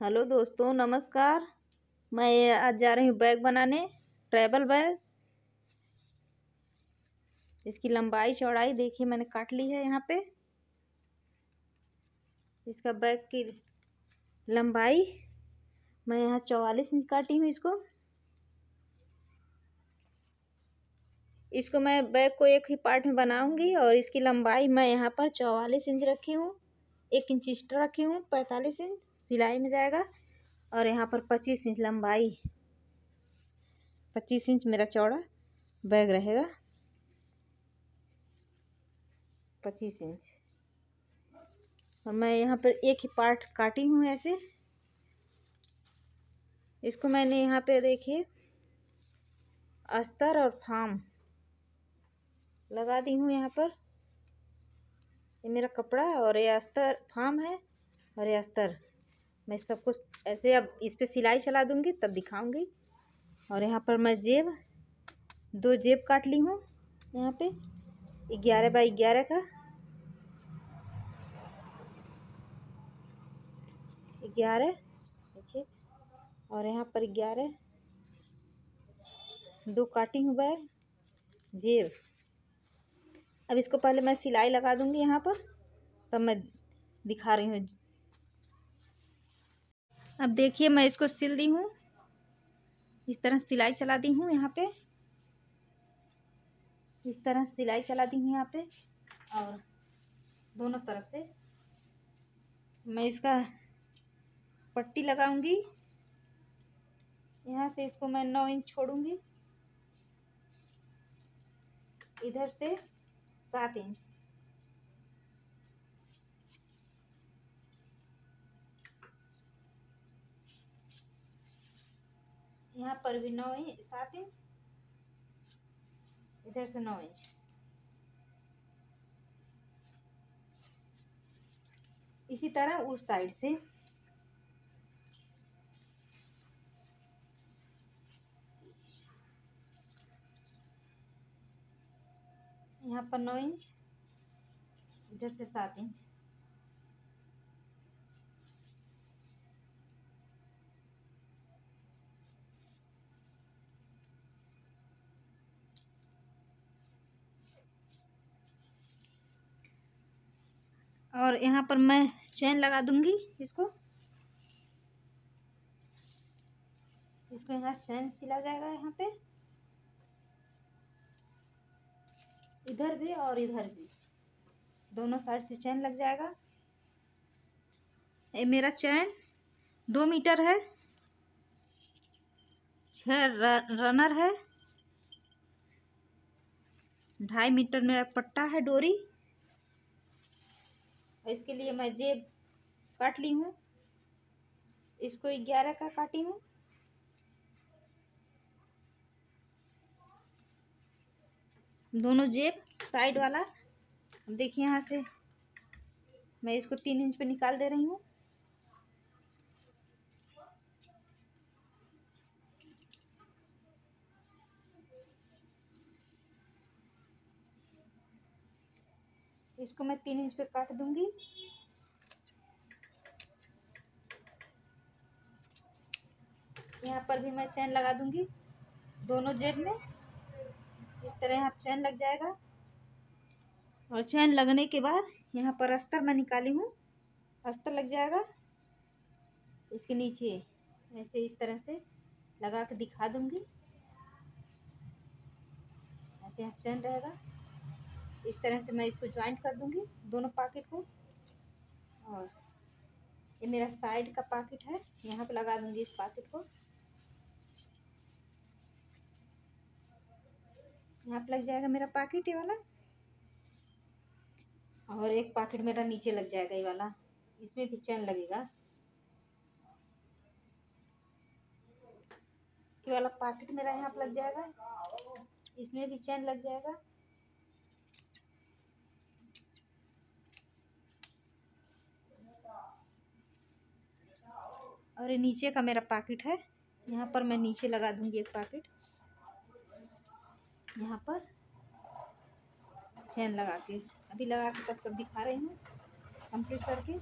Hello दोस्तों, नमस्कार। मैं आज जा रही हूँ बैग बनाने, ट्रैवल बैग। इसकी लंबाई, चौड़ाई देखिए, मैंने काट ली है यहाँ पे। इसका बैग की लंबाई, मैं यहाँ चौवालीस इंच काटी हूँ इसको। इसको मैं बैग को एक ही पार्ट में बनाऊँगी और इसकी लंबाई मैं यहाँ पर चौवालीस इंच रखी हूँ। एक इंच एक्स्ट्रा रखी हूँ, पैंतालीस इंच। सिलाई में जाएगा। और यहाँ पर पच्चीस इंच लंबाई, पच्चीस इंच मेरा चौड़ा बैग रहेगा। पच्चीस इंच। और मैं यहाँ पर एक ही पार्ट काटी हूँ ऐसे। इसको मैंने यहाँ पे देखिए, अस्तर और फार्म लगा दी हूँ यहाँ पर। ये मेरा कपड़ा और ये अस्तर फार्म है और ये अस्तर। मैं सब कुछ ऐसे अब इस पर सिलाई चला दूँगी, तब दिखाऊँगी। और यहाँ पर मैं जेब, दो जेब काट ली हूँ यहाँ पे, ग्यारह बाई ग्यारह का। ग्यारह, देखिए, और यहाँ पर ग्यारह, दो काटी हूँ बैग जेब। अब इसको पहले मैं सिलाई लगा दूँगी यहाँ पर, तब मैं दिखा रही हूँ अब देखिए, मैं इसको सिल दी हूँ। इस तरह सिलाई चला दी हूँ यहाँ पे। इस तरह सिलाई चला दी हूँ यहाँ पे और दोनों तरफ़ से मैं इसका पट्टी लगाऊँगी। यहाँ से इसको मैं नौ इंच छोड़ूँगी। इधर से सात इंच। यहाँ पर भी नौ इंच, सात इंच। इधर से नौ इंच। इसी तरह उस साइड से। यहाँ पर नौ इंच, इधर से सात इंच। और यहाँ पर मैं चैन लगा दूँगी इसको। इसको यहाँ चैन सिला जाएगा यहाँ पे। इधर भी और इधर भी। दोनों साइड से चैन लग जाएगा। ये मेरा चैन दो मीटर है। छः रनर है। ढाई मीटर मेरा पट्टा है डोरी। इसके लिए मैं जेब काट ली हूँ। इसको ग्यारह का काटी हूँ। दोनों जेब साइड वाला देखिए यहाँ से। मैं इसको तीन इंच पे निकाल दे रही हूँ। इसको मैं तीन इंच पे काट दूँगी। यहाँ पर भी मैं चैन लगा दूँगी दोनों जेब में। इस तरह यहाँ चैन लग जाएगा। और चैन लगने के बाद यहाँ पर अस्तर मैं निकाली हूँ। अस्तर लग जाएगा। इसके नीचे ऐसे इस तरह से लगा के दिखा दूँगी। ऐसे यहाँ चैन रहेगा। इस तरह से मैं इसको ज्वाइंट कर दूँगी, दोनों पॉकेट को। और ये मेरा साइड का पॉकेट है, यहाँ पे लगा दूँगी इस पॉकेट को। यहाँ पे लग जाएगा मेरा पॉकेट ये वाला। और एक पॉकेट मेरा नीचे लग जाएगा ये वाला। इसमें भी चैन लगेगा। ये वाला पॉकेट मेरा यहाँ पे लग जाएगा। इसमें भी चैन लग जाएगा। और ये नीचे का मेरा पैकेट है। यहाँ पर मैं नीचे लगा दूँगी एक पैकेट यहाँ पर चैन लगा के। अभी लगा के तब सब दिखा रही हूँ। कंप्लीट करके।